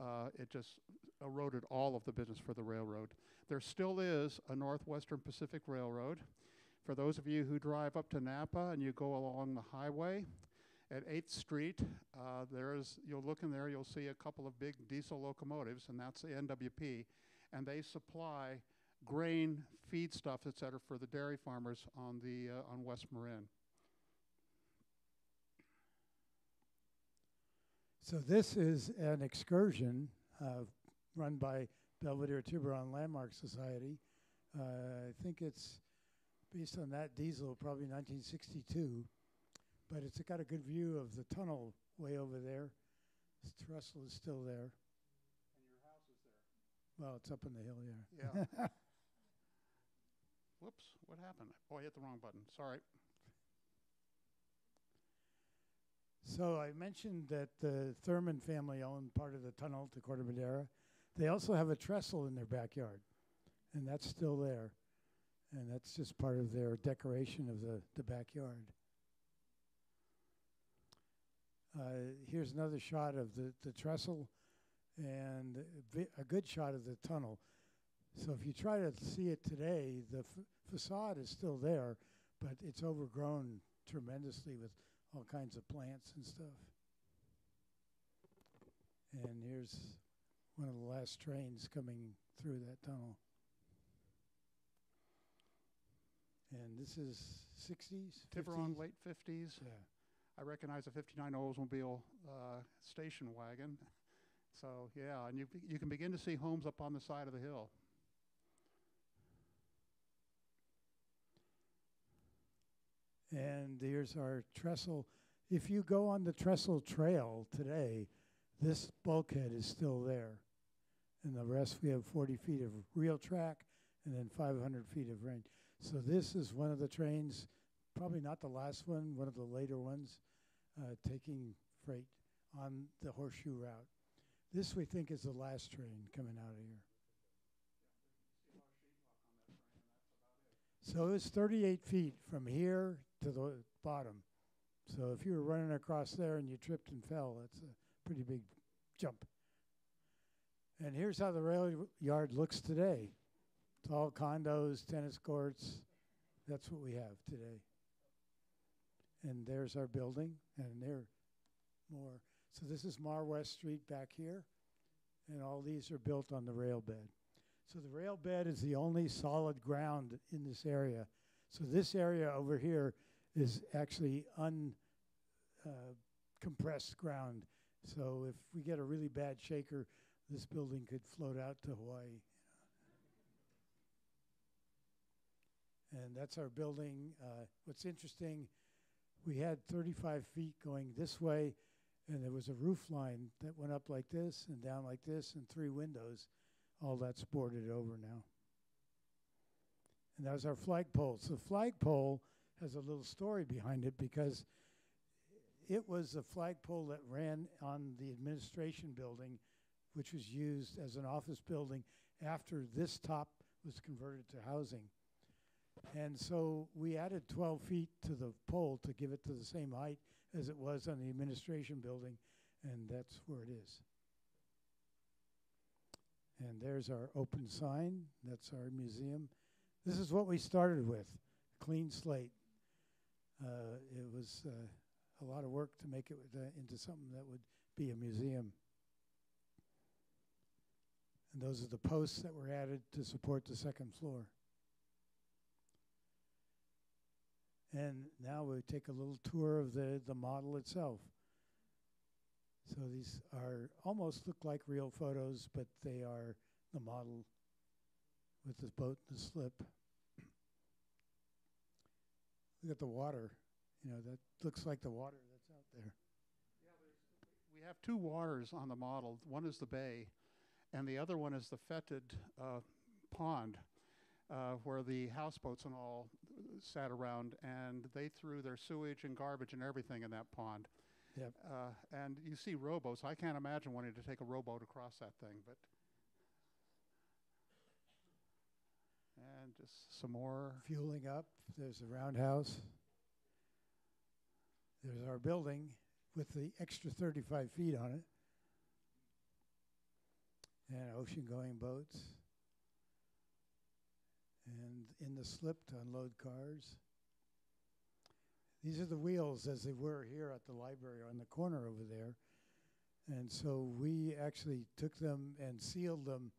B: uh, it just eroded all of the business for the railroad. There still is a Northwestern Pacific Railroad. For those of you who drive up to Napa and you go along the highway at 8th Street, uh, there's you'll look in there, you'll see a couple of big diesel locomotives, and that's the NWP, and they supply grain, feedstuffs, et cetera, for the dairy farmers on the uh, on West Marin.
A: So this is an excursion uh, run by Belvedere Tiburon Landmark Society. Uh, I think it's based on that diesel, probably 1962. But it's got a good view of the tunnel way over there. This trestle is still there.
B: And your house is there.
A: Well, it's up on the hill, yeah.
B: Yeah. Whoops, what happened? Oh, I hit the wrong button. Sorry.
A: So I mentioned that the Thurman family owned part of the tunnel to Corte Madera. They also have a trestle in their backyard, and that's still there. And that's just part of their decoration of the, the backyard. Uh, here's another shot of the, the trestle and a, good shot of the tunnel. So if you try to see it today, the facade is still there, but it's overgrown tremendously with all kinds of plants and stuff. And here's one of the last trains coming through that tunnel. And this is 60s?
B: Tiburon,
A: 50s?
B: late 50s.
A: Yeah.
B: I recognize a 59 Oldsmobile uh, station wagon. So, yeah, and you, you can begin to see homes up on the side of the hill.
A: And here's our trestle. If you go on the trestle trail today, this bulkhead is still there. And the rest, we have 40 feet of real track and then 500 feet of range. So this is one of the trains, probably not the last one, one of the later ones, uh, taking freight on the horseshoe route. This we think is the last train coming out of here. So it's 38 feet from here to the bottom. So if you were running across there and you tripped and fell, that's a pretty big jump. And here's how the rail yard looks today. It's all condos, tennis courts. That's what we have today. And there's our building, and there more. So this is Mar West Street back here, and all these are built on the rail bed. So the rail bed is the only solid ground in this area. So this area over here is actually uncompressed uh, compressed ground. So if we get a really bad shaker, this building could float out to Hawaii. And that's our building. Uh, what's interesting, we had 35 feet going this way, and there was a roof line that went up like this and down like this, and three windows. All that's boarded over now. And that was our flagpole. So the flagpole has a little story behind it because it was a flagpole that ran on the administration building, which was used as an office building after this top was converted to housing. And so we added 12 feet to the pole to give it to the same height as it was on the administration building, and that's where it is. And there's our open sign. That's our museum. This is what we started with clean slate. Uh, it was uh, a lot of work to make it uh, into something that would be a museum. And those are the posts that were added to support the second floor. And now we take a little tour of the, the model itself. So these are almost look like real photos, but they are the model with the boat and the slip. Look at the water. You know, that looks like the water that's out there.
B: We have two waters on the model. One is the bay, and the other one is the fetid uh, pond, uh, where the houseboats and all sat around, and they threw their sewage and garbage and everything in that pond.
A: Yep.
B: Uh, and you see rowboats. I can't imagine wanting to take a rowboat across that thing, but. And just some more.
A: Fueling up. There's the roundhouse. There's our building with the extra 35 feet on it. And ocean going boats. And in the slip to unload cars. These are the wheels as they were here at the library on the corner over there. And so we actually took them and sealed them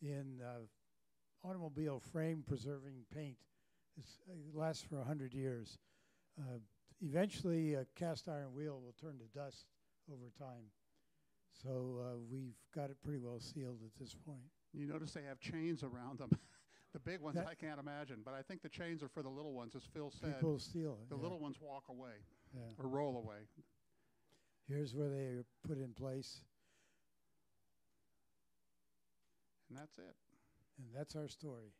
A: in uh, automobile frame preserving paint. It's, uh, it lasts for 100 years. Uh, eventually, a cast iron wheel will turn to dust over time. So uh, we've got it pretty well sealed at this point.
B: You notice they have chains around them. The big ones,
A: That-
B: I can't imagine, but I think the chains are for the little ones, as Phil said.
A: People steal it.
B: The
A: yeah,
B: little ones walk away
A: yeah.
B: or roll away.
A: Here's where they are put in place,
B: And that's it.
A: and that's our story.